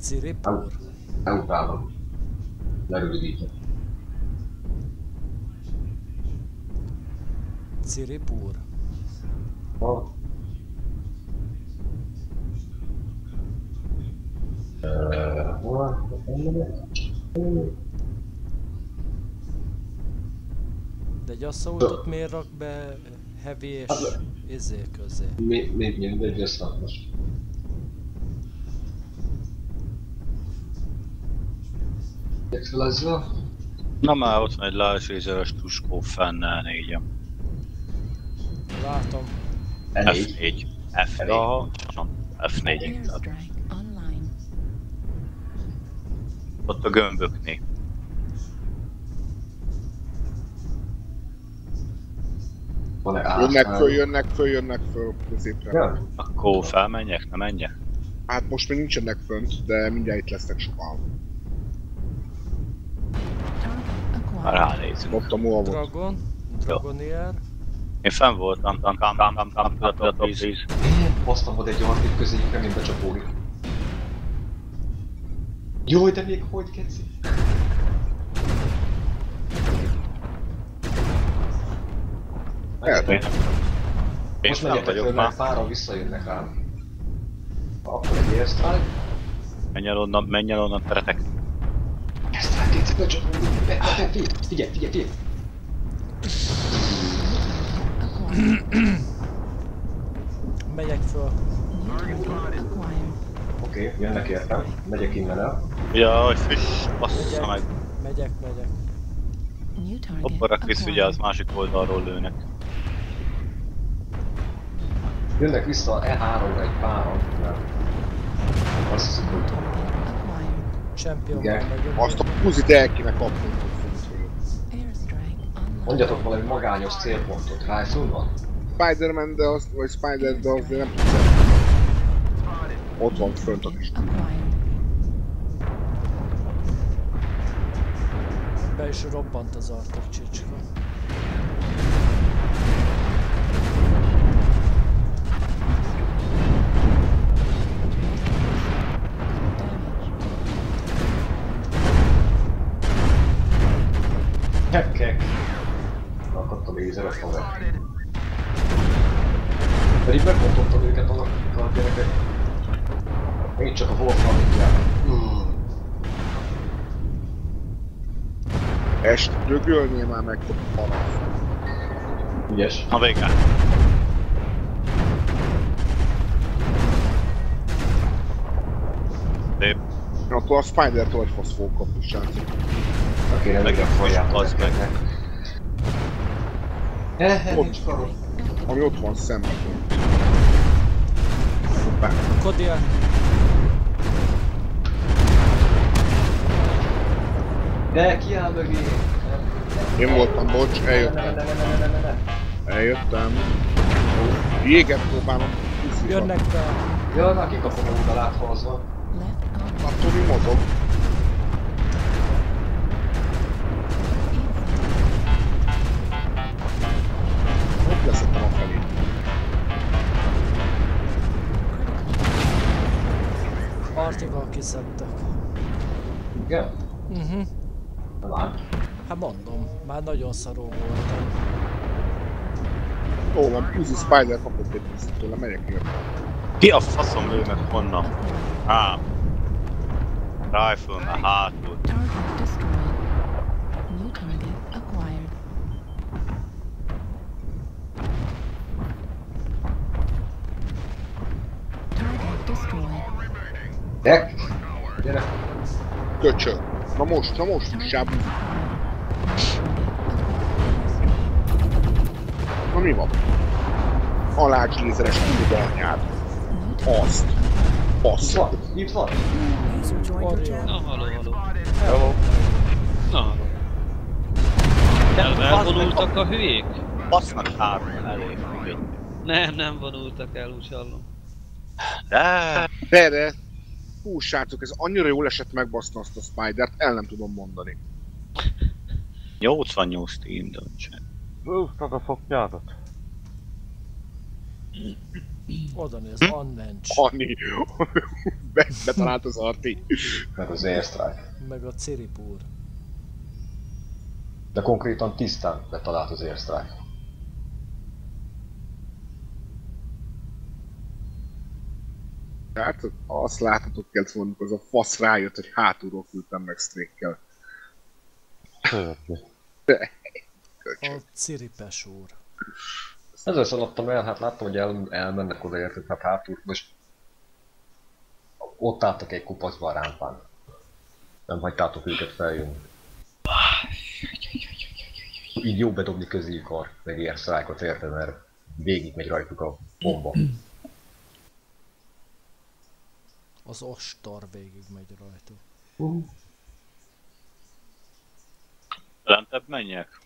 Ciripur. Utálom. Lerövidítem. Ciripur. Ha. Ö, hol? De egy asszautot miért rak be heavy és Hát- izé közé? Még, még mindegy, ezt hát most. Fel ezzel. Na már ott van egy lázsézeres tuskó fennel négyem. Látom. Elég. F4. F4. Elég. Aha, F4 inkább. Airstrike online. Ott a gömböknél. Van-e? Jönnek föl, jönnek föl, jönnek föl középre. Ja. Akkor felmenjek, nem menjek? Hát most még nincsenek fönt, de mindjárt itt lesznek sokan. Már ránézünk. Kaptam olvot. Dragon, Dragonier. Én fenn voltam, tam tam tam tam tam tam tam víz. Milyen fasztam, hogy egy artik közéjük nem becsapódik. Jaj, de még hogy keci? Eltűnt. Én Most nem vagyok már. Fára visszajönnek rám. Akkor egy airstrike. Menj el onnan, menj el onnan, teretek. Be, be, be, figyelj, figyelj, figyelj. Megyek föl. Oké, okay, jönnek értem. Megyek innen el. Jaj, füss, bassza meg. Megyek, megyek. New target Hoppa, Rakvisz, ugye az másik oldalról lőnek. Jönnek vissza E3-ra egy páran. mert Azt hiszem, hogy. Champion Igen. Azt a puzit el kéne kapni. Mondjatok valami magányos célpontot. Rifle van? Spider-Man, de az, vagy Spider, de azért nem tudsz. Ott van fönt a kis. Be is robbant az artok csicska. Akadt a lézerek haver. Pedig megbontottam őket a, a gyerekek. Még csak a Wolfram mindjárt. Mm. Est, dögölnél már meg a panasz. Ügyes. Na vége. Szép. Akkor a Spider-t hogy fogsz fog kapni, srácok akire meg a az meg. Ehe, nincs karod. Ami ott van szemben. Kodia. De kiáll mögé. Én voltam, bocs, eljöttem. Eljöttem. Jéget próbálom. Jönnek be. Jön, akik a fogó oldalát hozva. Attól mi mozog. Kiszedtek. Igen? Mhm. Nem áll. Hát mondom, már nagyon szaró voltam. Ó, van Puzi Spider kapott egy piszit tőle, megyek érte. Ki a faszom lő meg honnan? Á. Rifle már hátul. Target Dek! Gyere! Köcsög. Na most, na most, Puzi. Na mi van? Kurva anyád. New Azt. Itt van! Itt van! Na, haló, haló. Hello. Na, haló. El, elvonultak a hülyék? Basznak három elég. Nem, nem vonultak el, úgy hallom. De. Erre. Hú, srácok, ez annyira jól esett megbaszni azt a Spidert, el nem tudom mondani. 88 team döntsen. Húztad a foknyádat? Oda néz, Hm? Unmensch, Ani. Be, betalált az Arti. Meg az Airstrike. meg a Ciripur. De konkrétan tisztán betalált az Airstrike. Tehát azt láthatok kellett volna, az a fasz rájött, hogy hátulról küldtem meg streakkel. A Ciripes úr. Ezzel szaladtam el, hát láttam, hogy el, elmennek oda érted, hát hátul, most ott álltak egy kupacba a rámpán. Nem hagytátok őket feljönni. Így jó bedobni közéjük a meg Airstrike-ot, érted, mert végig megy rajtuk a bomba. Az Ostar végig megy rajta. Lentebb menjek?